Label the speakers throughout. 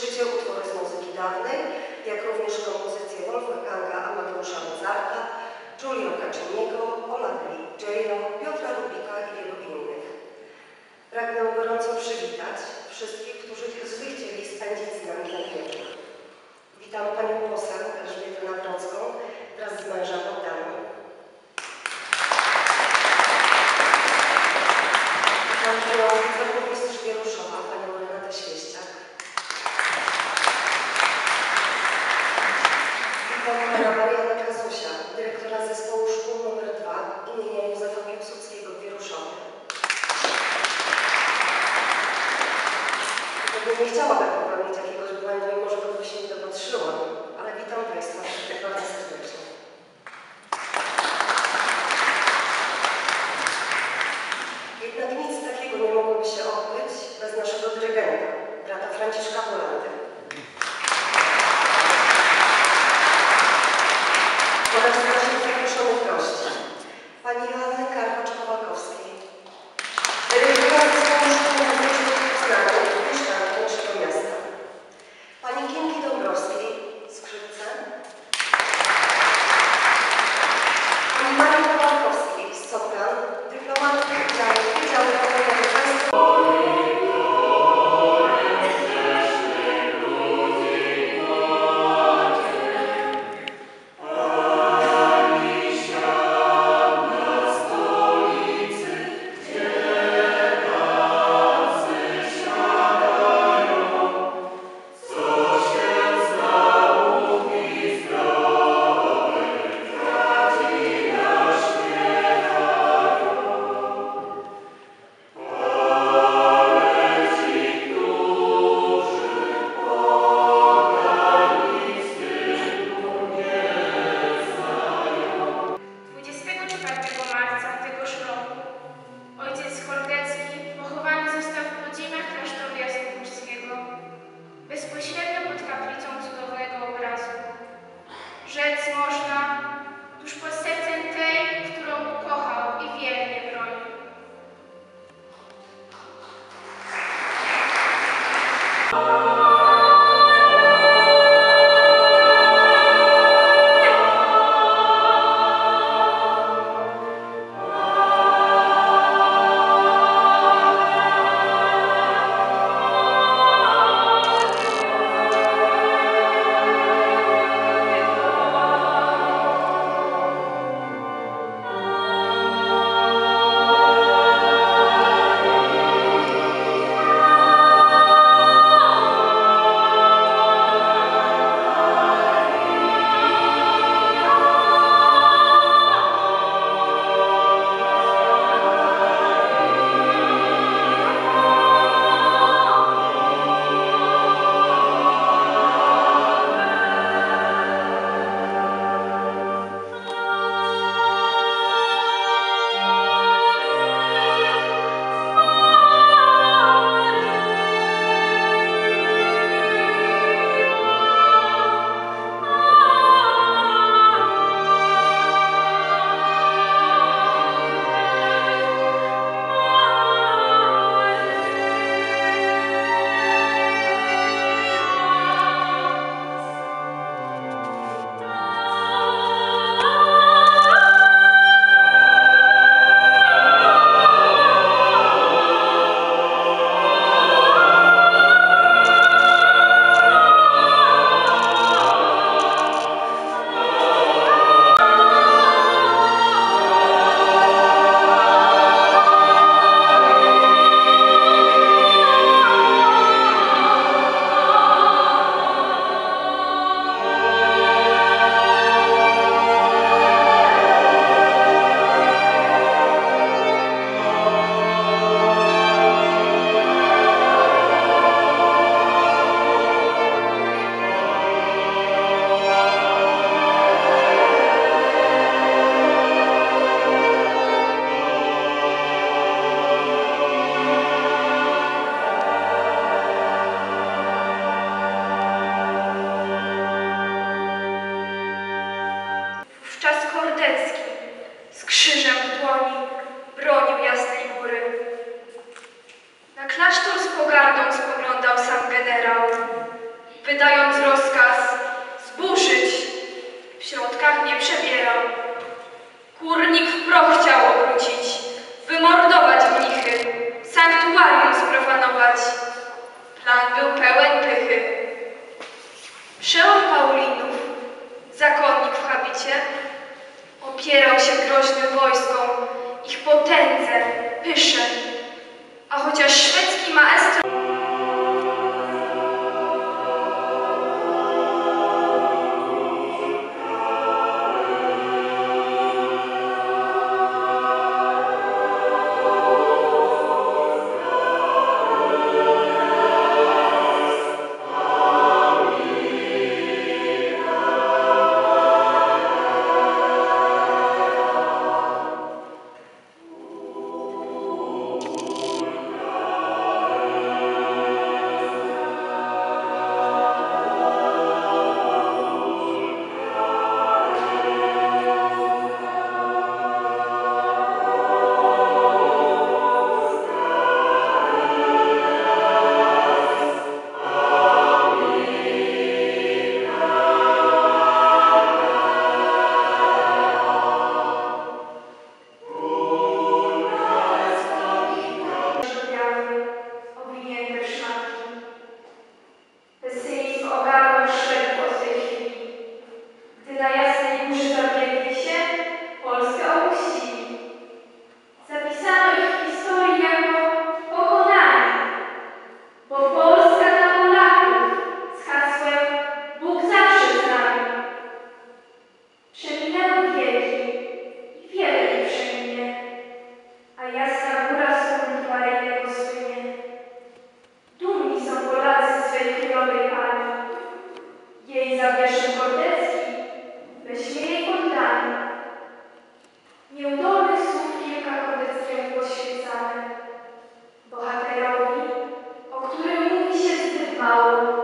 Speaker 1: życie utwory z muzyki dawnej, jak również kompozycje Wolfganga Amadeusza Mozarta, Giulio Cacciniego, Olavi Jailo, Piotra Rubika i wielu innych. Pragnę gorąco przywitać wszystkich, którzy zechcieli spędzić z nami ten wieczór. Witam Panią Poseł Elżbietę Nawrocką wraz z mężem Bogdanem.
Speaker 2: Pysze. A chociaż szwedzki maestro love.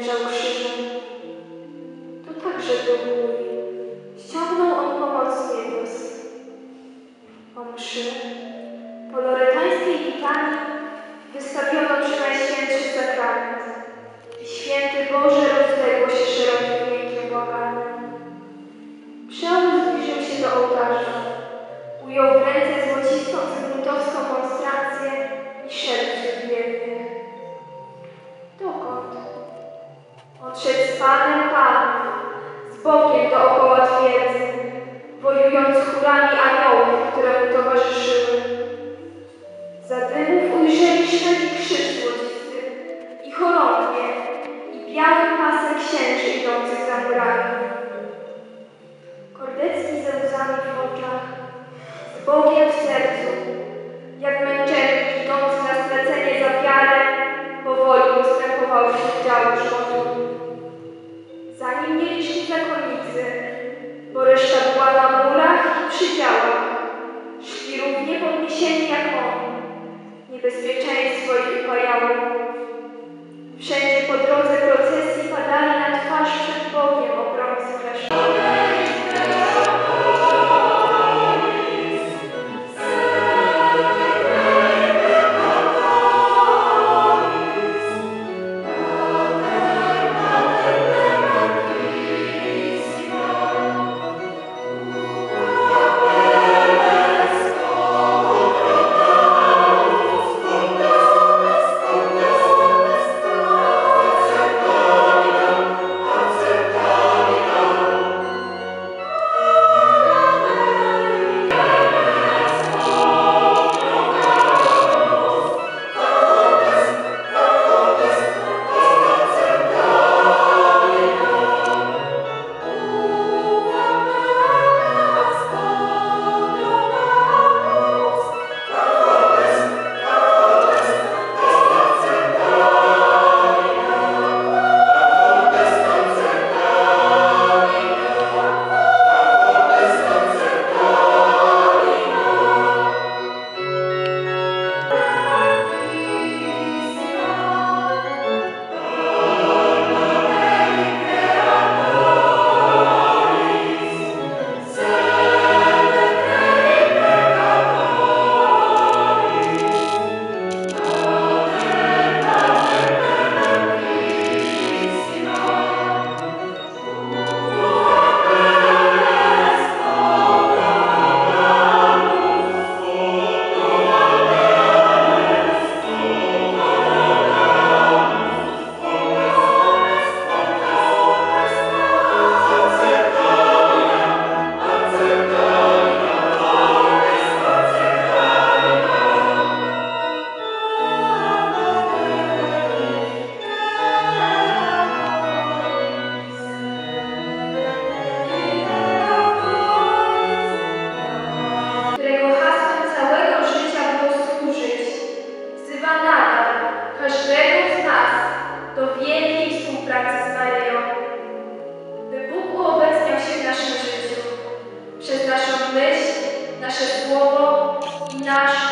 Speaker 2: Jeżeli Josh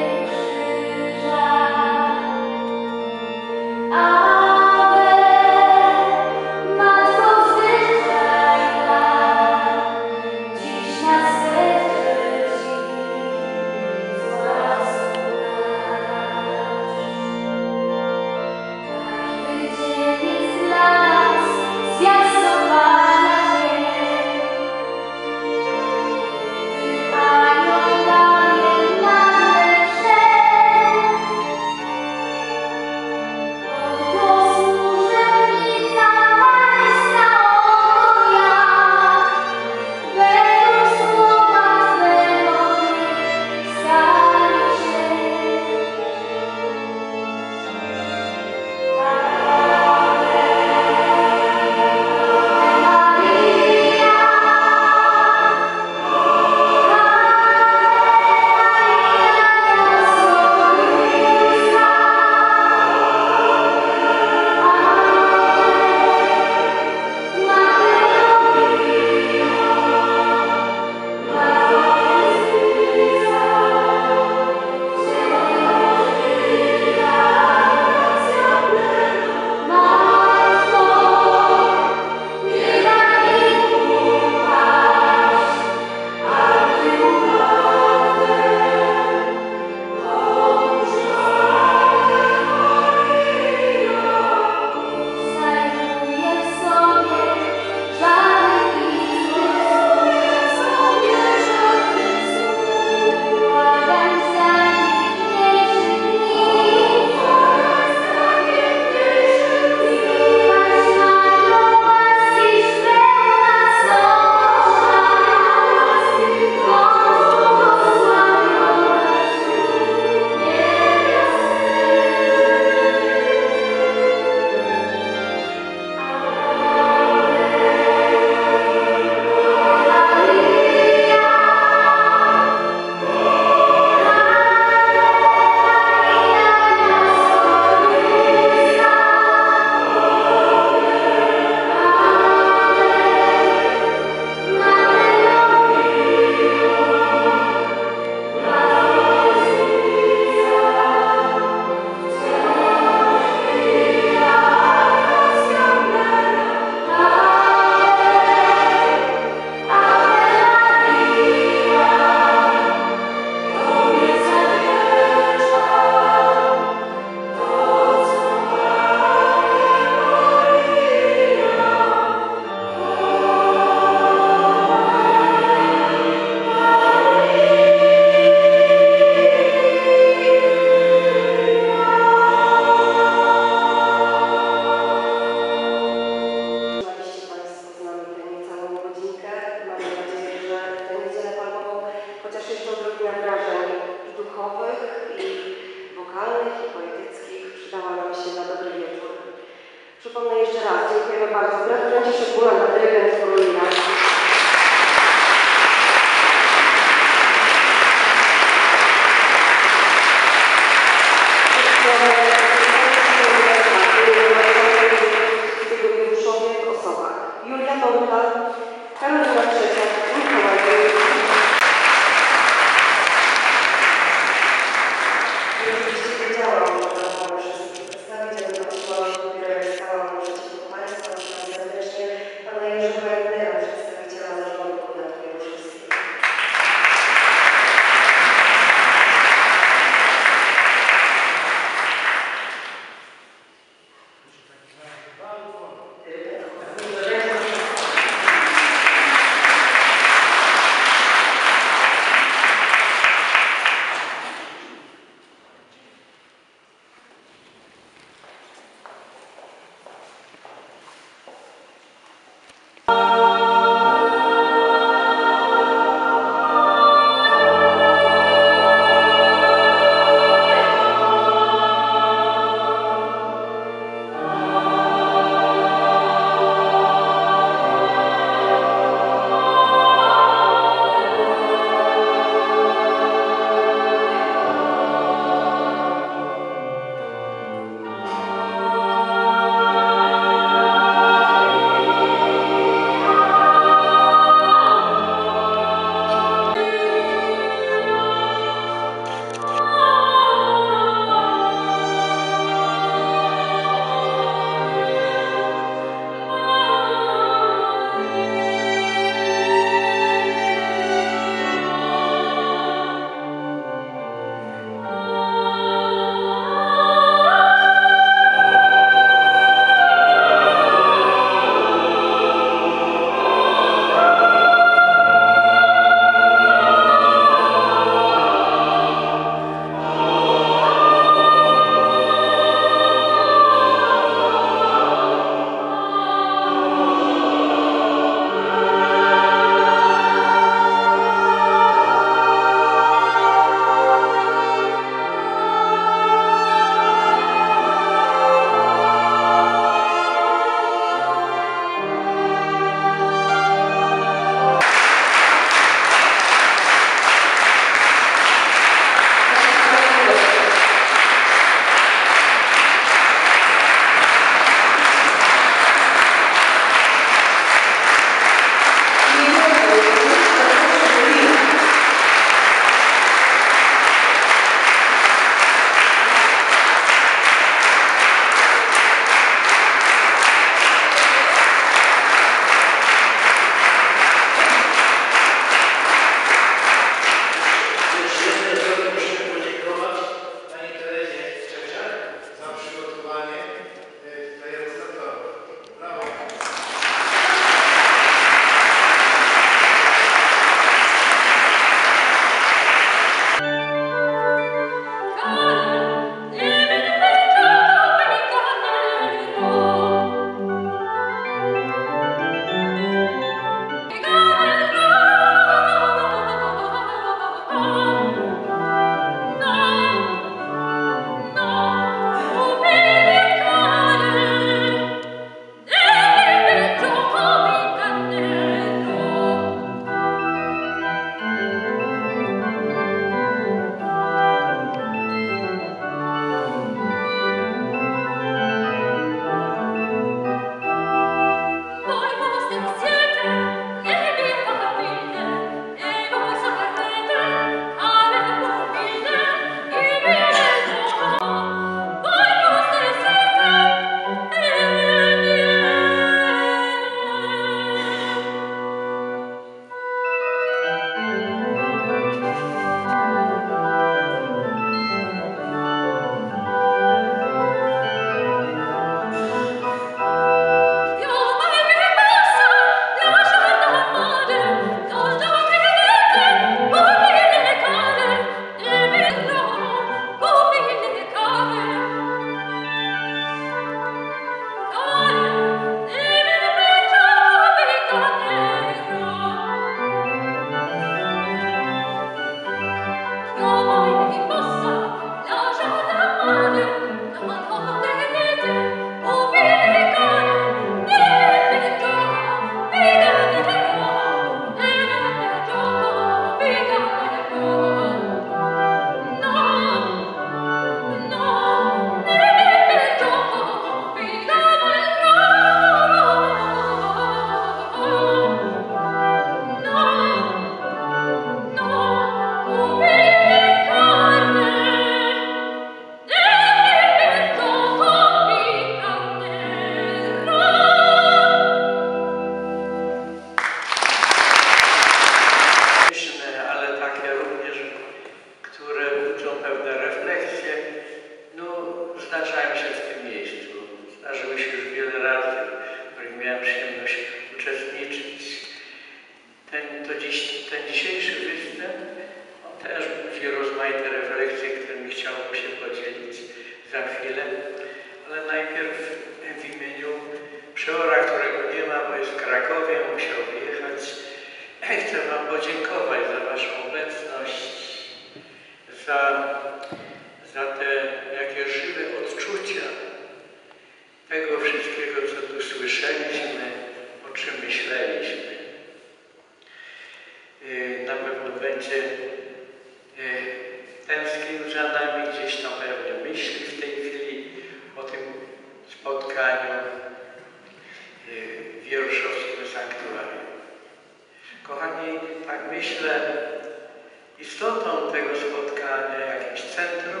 Speaker 3: Teatru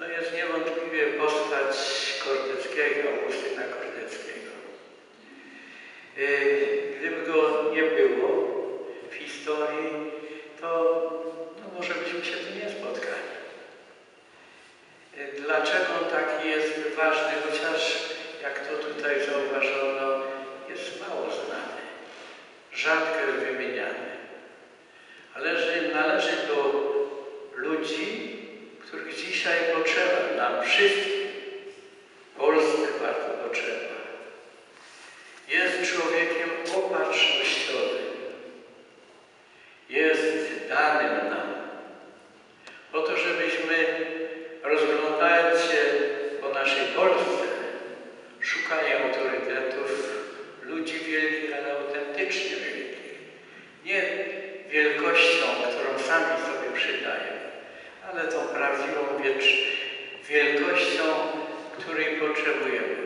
Speaker 3: no jest niewątpliwie postać Kordeckiego, Augustyna Kordeckiego. Yy, wielkością, której potrzebujemy.